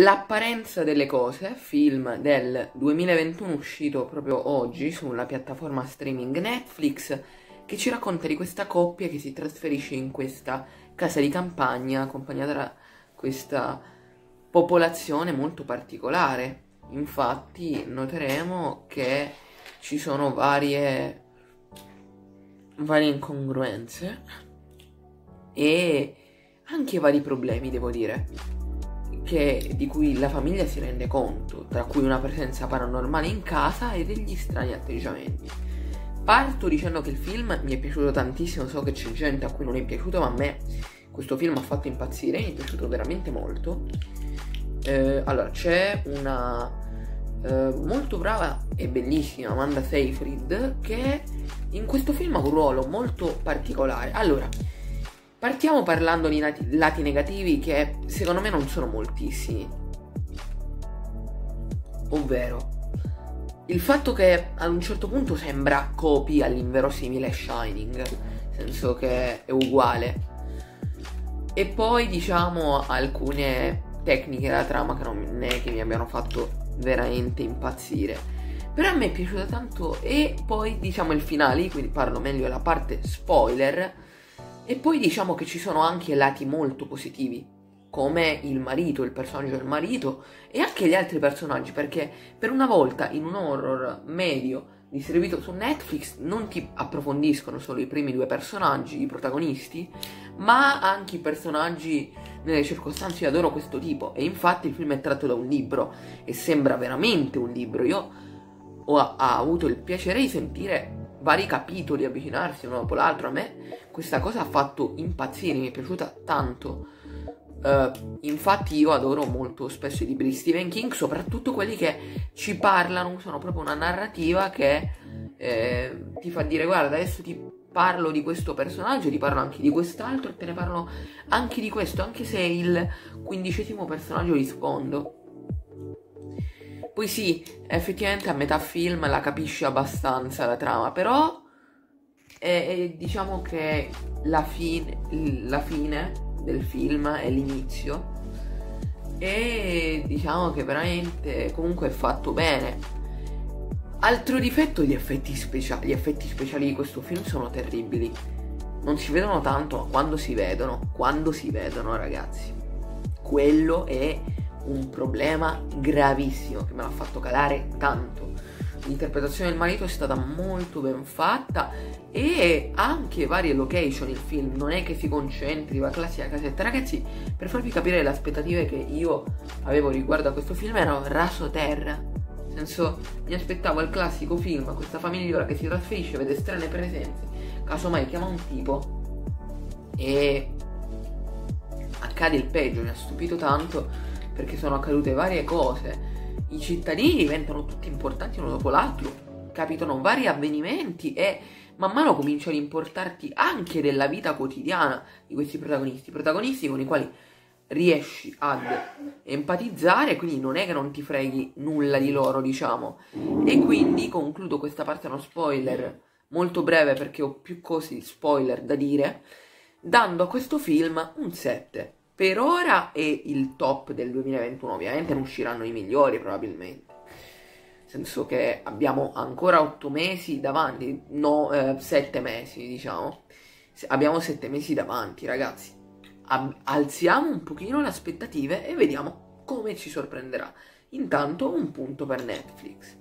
L'apparenza delle cose, film del 2021 uscito proprio oggi sulla piattaforma streaming Netflix, che ci racconta di questa coppia che si trasferisce in questa casa di campagna accompagnata da questa popolazione molto particolare. Infatti noteremo che ci sono varie, varie incongruenze e anche vari problemi, devo dire, che, di cui la famiglia si rende conto, tra cui una presenza paranormale in casa e degli strani atteggiamenti. Parto dicendo che il film mi è piaciuto tantissimo, so che c'è gente a cui non è piaciuto, ma a me questo film ha fatto impazzire, mi è piaciuto veramente molto. Eh, allora, c'è una eh, molto brava e bellissima Amanda Seyfried che in questo film ha un ruolo molto particolare. Allora, partiamo parlando di nati- lati negativi che secondo me non sono moltissimi. Ovvero, il fatto che ad un certo punto sembra copia all'inverosimile Shining, nel senso che è uguale. E poi diciamo alcune tecniche della trama che non è che mi abbiano fatto veramente impazzire. Però a me è piaciuta tanto e poi diciamo il finale, quindi parlo meglio della parte spoiler. E poi diciamo che ci sono anche lati molto positivi, come il marito, il personaggio del marito e anche gli altri personaggi, perché per una volta in un horror medio distribuito su Netflix non ti approfondiscono solo i primi due personaggi, i protagonisti, ma anche i personaggi nelle circostanze io adoro questo tipo e infatti il film è tratto da un libro e sembra veramente un libro. Io ho, ho avuto il piacere di sentire vari capitoli avvicinarsi uno dopo l'altro. A me questa cosa ha fatto impazzire, mi è piaciuta tanto. Uh, infatti io adoro molto spesso i libri di Stephen King, soprattutto quelli che ci parlano, sono proprio una narrativa che eh, ti fa dire guarda adesso ti parlo di questo personaggio, ti parlo anche di quest'altro e te ne parlo anche di questo, anche se il quindicesimo personaggio di sfondo. Poi sì, effettivamente a metà film la capisci abbastanza la trama, però è, è, diciamo che la fine, la fine del film è l'inizio e diciamo che veramente comunque è fatto bene. Altro difetto gli effetti speciali. Gli effetti speciali di questo film sono terribili. Non si vedono tanto, ma quando si vedono, quando si vedono ragazzi, quello è un problema gravissimo che me l'ha fatto calare tanto. L'interpretazione del marito è stata molto ben fatta e anche varie location il film. Non è che si concentri la classica casetta ragazzi. Per farvi capire le aspettative che io avevo riguardo a questo film ero raso terra. Nel senso mi aspettavo il classico film questa famiglia che si trasferisce vede strane presenze casomai chiama un tipo e accade il peggio mi ha stupito tanto perché sono accadute varie cose. I cittadini diventano tutti importanti uno dopo l'altro, capitano vari avvenimenti e man mano cominciano ad importarti anche della vita quotidiana di questi protagonisti, protagonisti con i quali riesci ad empatizzare, quindi non è che non ti freghi nulla di loro, diciamo. E quindi concludo questa parte uno spoiler molto breve perché ho più cose spoiler da dire, dando a questo film un 7 per ora è il top del 2021, ovviamente ne usciranno i migliori probabilmente. Nel senso che abbiamo ancora 8 mesi davanti, no, 7 eh, mesi diciamo. Abbiamo 7 mesi davanti ragazzi. Ab- alziamo un pochino le aspettative e vediamo come ci sorprenderà. Intanto un punto per Netflix.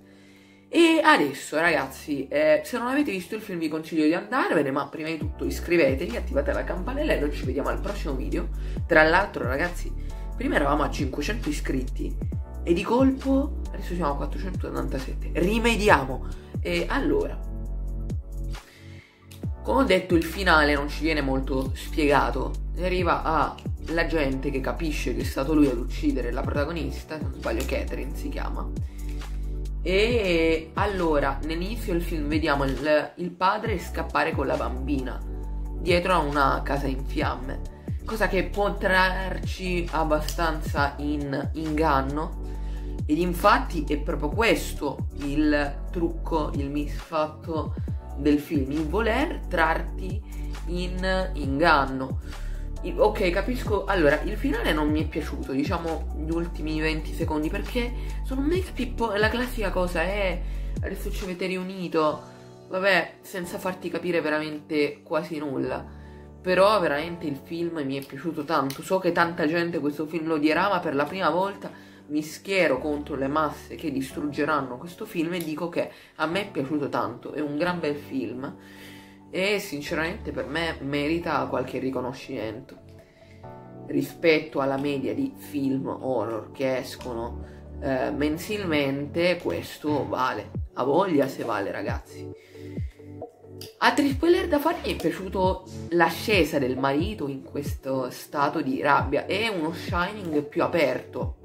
E adesso ragazzi, eh, se non avete visto il film vi consiglio di andarvene, ma prima di tutto iscrivetevi, attivate la campanella e noi ci vediamo al prossimo video. Tra l'altro ragazzi, prima eravamo a 500 iscritti e di colpo adesso siamo a 497. Rimediamo. E allora, come ho detto il finale non ci viene molto spiegato, arriva alla gente che capisce che è stato lui ad uccidere la protagonista, se non sbaglio Catherine si chiama e allora, nell'inizio del film vediamo il, il, padre scappare con la bambina dietro a una casa in fiamme, cosa che può trarci abbastanza in inganno. Ed infatti è proprio questo il trucco, il misfatto del film, il voler trarti in inganno. Ok, capisco. Allora, il finale non mi è piaciuto, diciamo gli ultimi 20 secondi, perché sono mega pippo. La classica cosa è. Adesso ci avete riunito. Vabbè, senza farti capire veramente quasi nulla. Però veramente il film mi è piaciuto tanto. So che tanta gente questo film lo dirà, ma per la prima volta mi schiero contro le masse che distruggeranno questo film e dico che a me è piaciuto tanto. È un gran bel film e sinceramente per me merita qualche riconoscimento rispetto alla media di film horror che escono eh, mensilmente. Questo vale a voglia se vale ragazzi. Altri spoiler da fare? Mi è piaciuto l'ascesa del marito in questo stato di rabbia. È uno shining più aperto.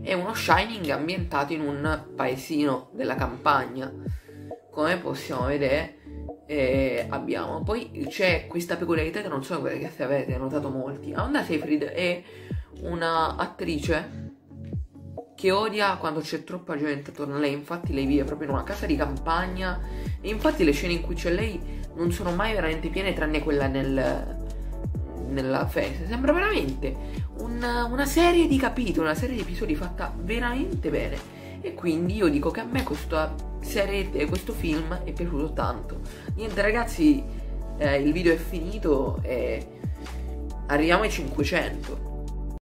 È uno shining ambientato in un paesino della campagna. Come possiamo vedere eh, abbiamo. Poi c'è questa peculiarità che non so che avete notato molti. Amanda Seyfried è una attrice che odia quando c'è troppa gente attorno a lei. Infatti, lei vive proprio in una casa di campagna. E infatti, le scene in cui c'è lei non sono mai veramente piene, tranne quella nel, nella festa. Sembra veramente una, una serie di capitoli, una serie di episodi fatta veramente bene. E quindi io dico che a me questa serie, questo film è piaciuto tanto. Niente ragazzi, eh, il video è finito e arriviamo ai 500.